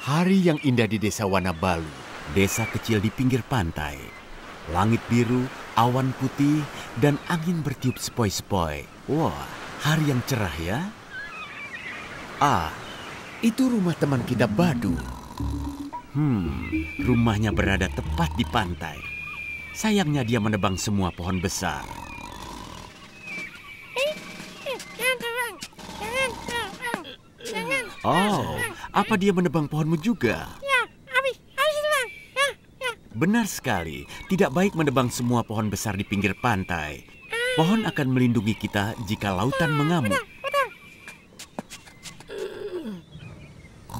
Hari yang indah di desa Wanabalu, desa kecil di pinggir pantai. Langit biru, awan putih, dan angin bertiup sepoi-sepoi. Wah, hari yang cerah ya. Ah, itu rumah teman kita Badu. Hmm, rumahnya berada tepat di pantai. Sayangnya dia menebang semua pohon besar. Oh, apa dia menebang pohonmu juga? Ya, habis, habis. Ya, ya. Benar sekali, tidak baik menebang semua pohon besar di pinggir pantai. Pohon akan melindungi kita jika lautan mengamuk. Betul.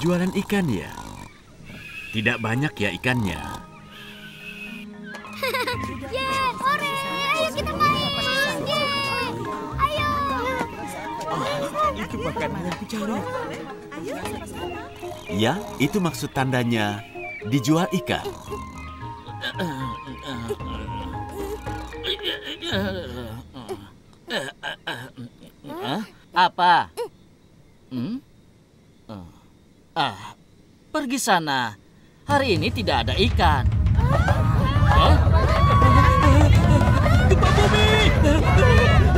Jualan ikan ya? Tidak banyak ya ikannya. Yeay, ore, ayo kita main. Yeay, ayo. Itu makanan yang kucari. Ya, itu maksud tandanya dijual ikan. Hah? Apa? Hmm? Oh. Ah, pergi sana. Hari ini tidak ada ikan. Hah? Gempa bumi!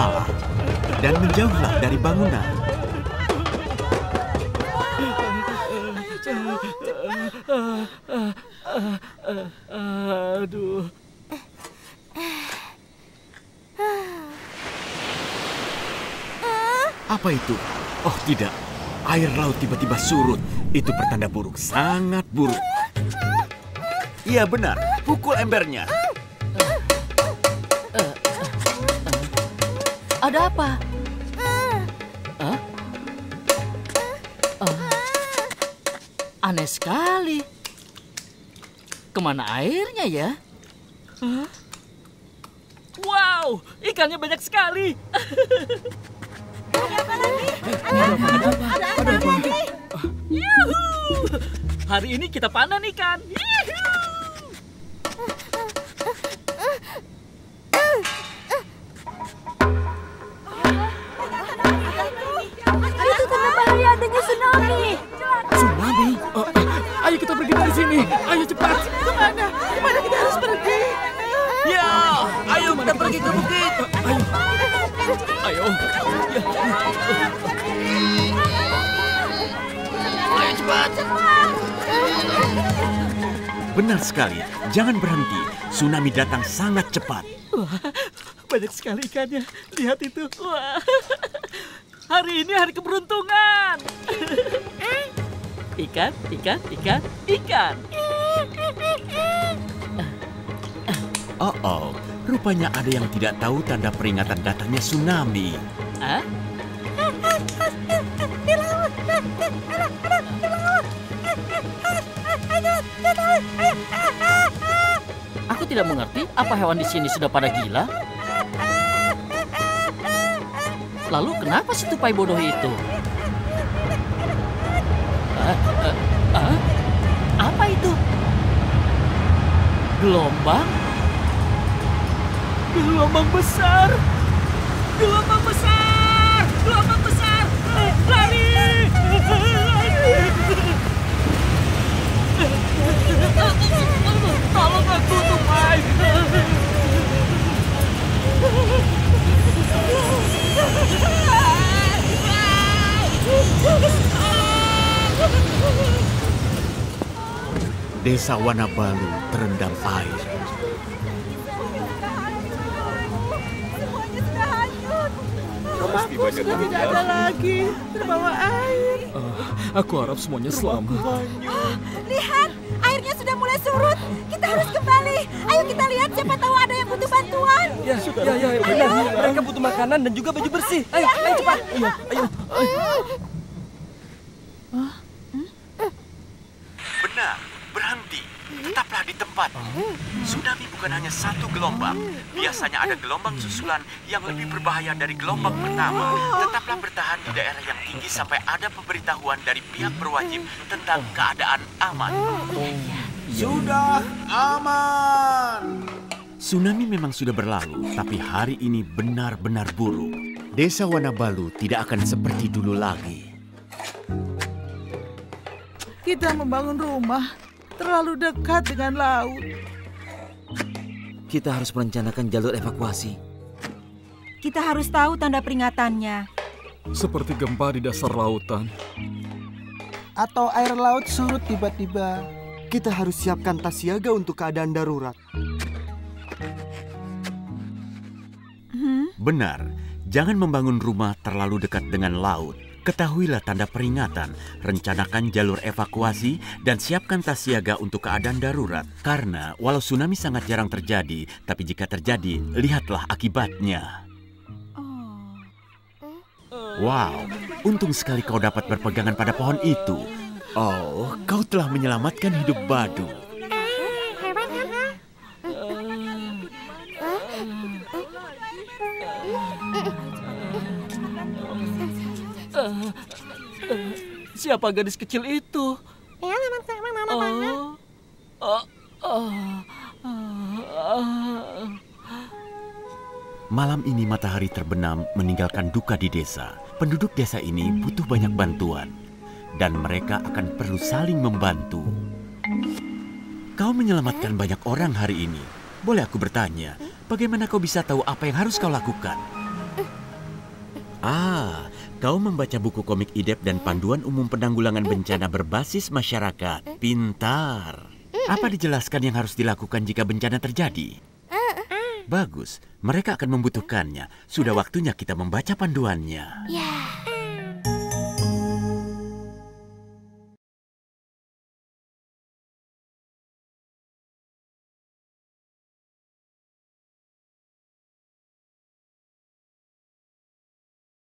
Kepala. Dan menjauhlah dari bangunan. Aduh. Apa itu? Oh tidak, air laut tiba-tiba surut. Itu pertanda buruk, sangat buruk. Iya benar, pukul embernya. Ada apa? Hah? Oh. Aneh sekali. Ke mana airnya ya? Hah? Wow, ikannya banyak sekali. Yuhu! Hari ini kita panen ikan. Yuhu! Dari sini. Ayo cepat. Ke mana? Ke mana kita harus pergi? Ya, ayo kita pergi ke bukit. Ayo. Ayo. Ayo cepat. Benar sekali, jangan berhenti. Tsunami datang sangat cepat. Wah, banyak sekali ikannya. Lihat itu. Wah. Hari ini hari keberuntungan. Ikan, ikan, ikan, ikan. Oh oh, rupanya ada yang tidak tahu tanda peringatan datangnya tsunami. Hah? Aku tidak mengerti apa hewan di sini sudah pada gila. Lalu kenapa si tupai bodoh itu? Ah, ah, ah? Apa itu? Gelombang? Gelombang besar! Gelombang besar! Gelombang besar! Lari! Desa Wanabalu terendam air. Rumahku sudah tidak ada lagi. Terbawa air. Aku harap semuanya selamat. Lihat, airnya sudah mulai surut. Kita harus kembali. Ayo kita lihat siapa tahu ada yang butuh bantuan. Ya, ya, ya, ya, benar. Mereka butuh makanan dan juga baju bersih. Ayo, ayo cepat. Ayo, ayo. Benar, berhenti. Tetaplah di tempat. Tsunami bukan hanya satu gelombang. Biasanya ada gelombang susulan yang lebih berbahaya dari gelombang pertama. Tetaplah bertahan di daerah yang tinggi sampai ada pemberitahuan dari pihak berwajib tentang keadaan aman. Sudah aman. Tsunami memang sudah berlalu, tapi hari ini benar-benar buruk. Desa Wanabalu tidak akan seperti dulu lagi. Kita membangun rumah terlalu dekat dengan laut. Kita harus merencanakan jalur evakuasi. Kita harus tahu tanda peringatannya. Seperti gempa di dasar lautan. Atau air laut surut tiba-tiba. Kita harus siapkan tas siaga untuk keadaan darurat. Benar, jangan membangun rumah terlalu dekat dengan laut. Ketahuilah tanda peringatan, rencanakan jalur evakuasi, dan siapkan tas siaga untuk keadaan darurat. Karena walau tsunami sangat jarang terjadi, tapi jika terjadi, lihatlah akibatnya. Wow, untung sekali kau dapat berpegangan pada pohon itu. Oh, kau telah menyelamatkan hidup Badu. Siapa gadis kecil itu? Oh, oh, oh, oh. Malam ini matahari terbenam meninggalkan duka di desa. Penduduk desa ini butuh banyak bantuan. Dan mereka akan perlu saling membantu. Kau menyelamatkan banyak orang hari ini. Boleh aku bertanya, bagaimana kau bisa tahu apa yang harus kau lakukan? Ah, kau membaca buku komik IDEP dan panduan umum penanggulangan bencana berbasis masyarakat. Pintar. Apa dijelaskan yang harus dilakukan jika bencana terjadi? Bagus, mereka akan membutuhkannya. Sudah waktunya kita membaca panduannya. Ya.